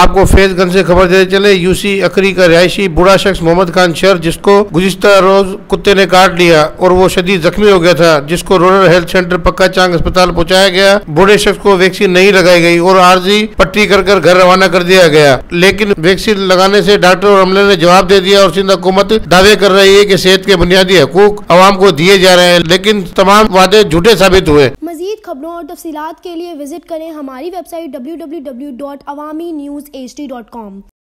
आपको फैजगंज से खबर देते चले यूसी अखरी का रिहायशी बुढ़ा शख्स मोहम्मद खान शर जिसको गुजश्ता रोज कुत्ते ने काट लिया और वो शदीद जख्मी हो गया था, जिसको रूरल हेल्थ सेंटर पक्का चांग अस्पताल पहुँचाया गया। बूढ़े शख्स को वैक्सीन नहीं लगाई गई और आरजी पट्टी कर कर घर रवाना कर दिया गया। लेकिन वैक्सीन लगाने से डॉक्टर और अमले ने जवाब दे दिया और सिंध हुकूमत दावे कर रही है की सेहत के बुनियादी हकूक आवाम को दिए जा रहे हैं, लेकिन तमाम वादे झूठे साबित हुए। मजीद खबरों और तफसीत के लिए विज़िट करें हमारी website W W W dot Awami news H D dot com.